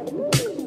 Woo!